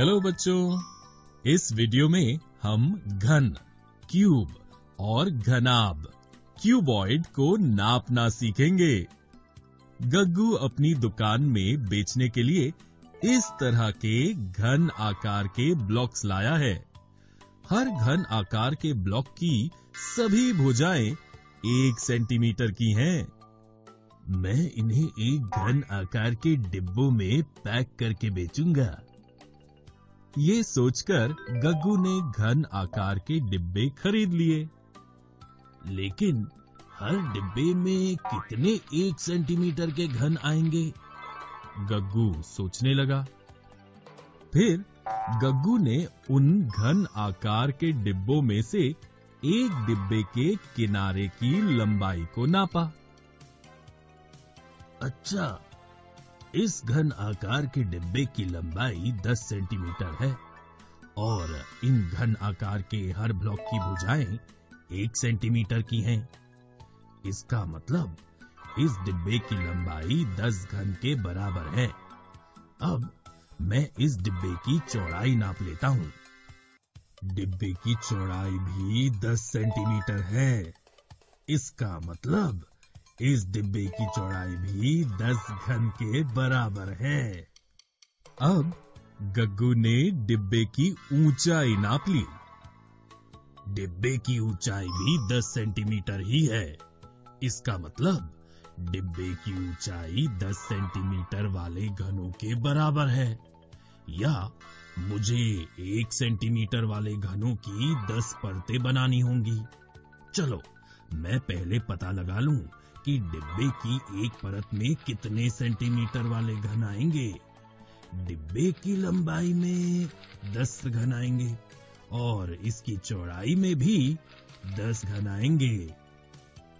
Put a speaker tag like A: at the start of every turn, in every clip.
A: Hello बच्चों। इस video में हम घन क्यूब और घनाभ क्यूबॉइड को नापना सीखेंगे। गग्गू अपनी दुकान में बेचने के लिए इस तरह के घन आकार के ब्लॉक्स लाया है। हर घन आकार के ब्लॉक की सभी भुजाएँ एक सेंटीमीटर की हैं। मैं इन्हें एक घन आकार के डिब्बों में पैक करके बेचूँगा। ये सोचकर गग्गू ने घन आकार के डिब्बे खरीद लिए। लेकिन हर डिब्बे में कितने एक सेंटीमीटर के घन आएँगे? गग्गू सोचने लगा। फिर गग्गू ने उन घन आकार के डिब्बों में से एक डिब्बे के किनारे की लंबाई को नापा। अच्छा इस घन आकार के डिब्बे की लंबाई 10 सेंटीमीटर है और इन घन आकार के हर ब्लॉक की भुजाएँ एक सेंटीमीटर की हैं। इसका मतलब इस डिब्बे की लंबाई 10 घन के बराबर है। अब मैं इस डिब्बे की चौड़ाई नाप लेता हूँ। डिब्बे की चौड़ाई भी 10 सेंटीमीटर है। इसका मतलब इस डिब्बे की चौड़ाई भी 10 घन के बराबर है। अब गग्गू ने डिब्बे की ऊंचाई नाप ली। डिब्बे की ऊंचाई भी 10 सेंटीमीटर ही है। इसका मतलब डिब्बे की ऊंचाई 10 सेंटीमीटर वाले घनों के बराबर है, या मुझे एक सेंटीमीटर वाले घनों की 10 परतें बनानी होंगी। चलो, मैं पहले पता लगा लूँ कि डिब्बे की एक परत में कितने सेंटीमीटर वाले घन आएँगे? डिब्बे की लंबाई में 10 घन आएँगे और इसकी चौड़ाई में भी 10 घन आएँगे।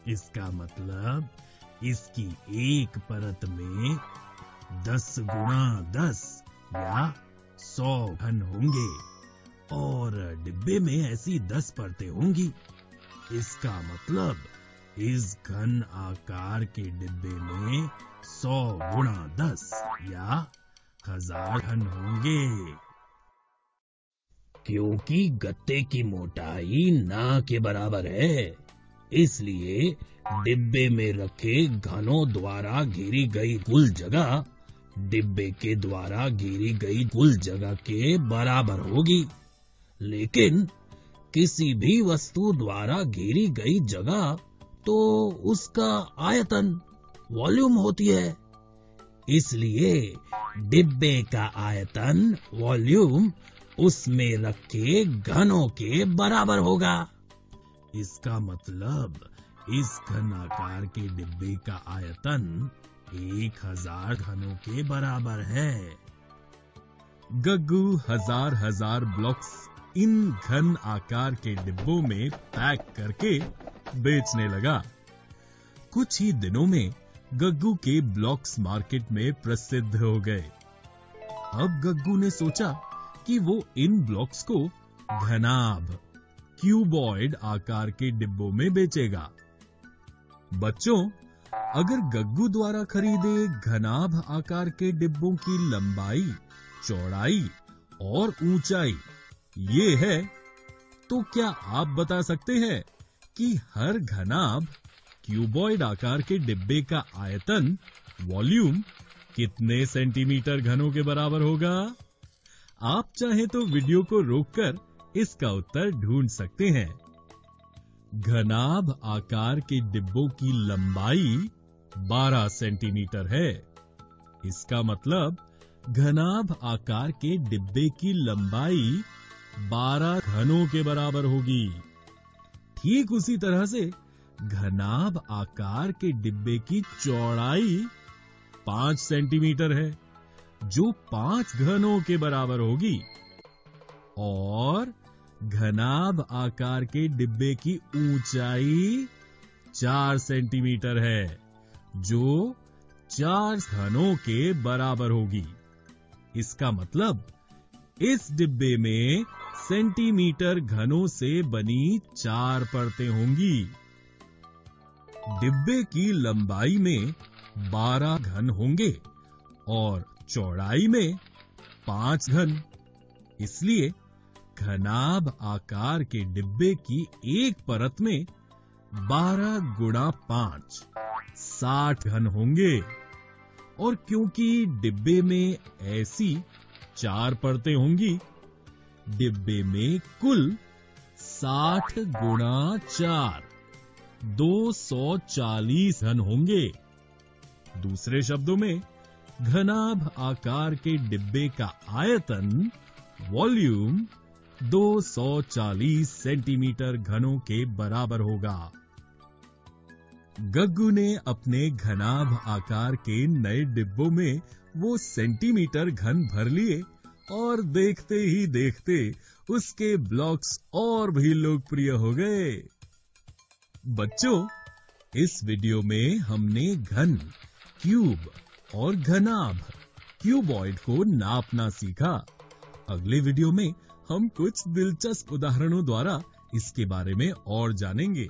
A: इसका मतलब इसकी एक परत में 10 गुणा 10 या 100 घन होंगे और डिब्बे में ऐसी 10 परतें होंगी। इसका मतलब इस घन आकार के डिब्बे में सौ गुणा दस या हज़ार घन होंगे। क्योंकि गत्ते की मोटाई ना के बराबर है, इसलिए डिब्बे में रखे घनों द्वारा घेरी गई कुल जगह डिब्बे के द्वारा घेरी गई कुल जगह के बराबर होगी। लेकिन किसी भी वस्तु द्वारा घेरी गई जगह तो उसका आयतन वॉल्यूम होती है। इसलिए डिब्बे का आयतन वॉल्यूम उसमें रखे घनों के बराबर होगा। इसका मतलब इस घन आकार के डिब्बे का आयतन एक हज़ार घनों के बराबर है। गग्गू हज़ार हज़ार ब्लॉक्स इन घन आकार के डिब्बों में पैक करके बेचने लगा। कुछ ही दिनों में गग्गू के ब्लॉक्स मार्केट में प्रसिद्ध हो गए। अब गग्गू ने सोचा कि वो इन ब्लॉक्स को घनाभ क्यूबॉइड आकार के डिब्बों में बेचेगा। बच्चों, अगर गग्गू द्वारा खरीदे घनाभ आकार के डिब्बों की लंबाई, चौड़ाई और ऊंचाई ये है तो क्या आप बता सकते हैं कि हर घनाभ क्यूबॉइड आकार के डिब्बे का आयतन वॉल्यूम कितने सेंटीमीटर घनों के बराबर होगा? आप चाहे तो वीडियो को रोककर इसका उत्तर ढूंढ सकते हैं। घनाभ आकार के डिब्बों की लंबाई 12 सेंटीमीटर है। इसका मतलब घनाभ आकार के डिब्बे की लंबाई 12 घनों के बराबर होगी। ठीक उसी तरह से घनाभ आकार के डिब्बे की चौड़ाई पाँच सेंटीमीटर है, जो पाँच घनों के बराबर होगी। और घनाभ आकार के डिब्बे की ऊंचाई चार सेंटीमीटर है, जो चार घनों के बराबर होगी। इसका मतलब इस डिब्बे में सेंटीमीटर घनों से बनी चार परतें होंगी। डिब्बे की लंबाई में 12 घन होंगे और चौड़ाई में पाँच घन। इसलिए घनाभ आकार के डिब्बे की एक परत में 12 गुणा पाँच, साठ घन होंगे। और क्योंकि डिब्बे में ऐसी चार परतें होंगी डिब्बे में कुल 60 गुणा चार 240 घन होंगे। दूसरे शब्दों में, घनाभ आकार के डिब्बे का आयतन, वॉल्यूम 240 सेंटीमीटर घनों के बराबर होगा। गग्गू ने अपने घनाभ आकार के नए डिब्बों में वो सेंटीमीटर घन भर लिए और देखते ही देखते उसके ब्लॉक्स और भी लोकप्रिय हो गए। बच्चों, इस वीडियो में हमने घन, क्यूब और घनाभ, क्यूबॉइड को नापना सीखा। अगले वीडियो में हम कुछ दिलचस्प उदाहरणों द्वारा इसके बारे में और जानेंगे।